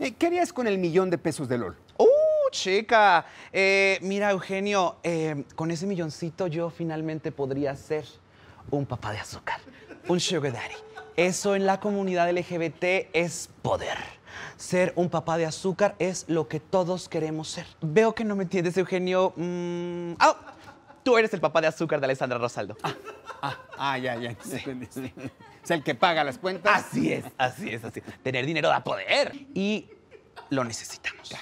Eh, ¿Qué harías con el millón de pesos de LOL? ¡Uh, chica! Eh, mira, Eugenio, eh, con ese milloncito yo finalmente podría ser un papá de azúcar, un sugar daddy. Eso en la comunidad LGBT es poder. Ser un papá de azúcar es lo que todos queremos ser. Veo que no me entiendes, Eugenio. Mm, ¡Ah! Tú eres el papá de azúcar de Alessandra Rosaldo. Ah, ah ya, ya. Es el que paga las cuentas. Así es, así es, así. Tener dinero da poder y lo necesitamos.